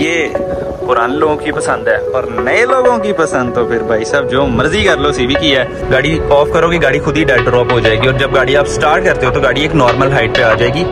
ये पुराने लोगों की पसंद है और नए लोगों की पसंद तो फिर भाई साहब, जो मर्ज़ी कर लो, सीवी की है। गाड़ी ऑफ़ करोगे, गाड़ी खुद ही डेड ड्रॉप हो जाएगी, और जब गाड़ी आप स्टार्ट करते हो तो गाड़ी एक नॉर्मल हाइट पे आ जाएगी।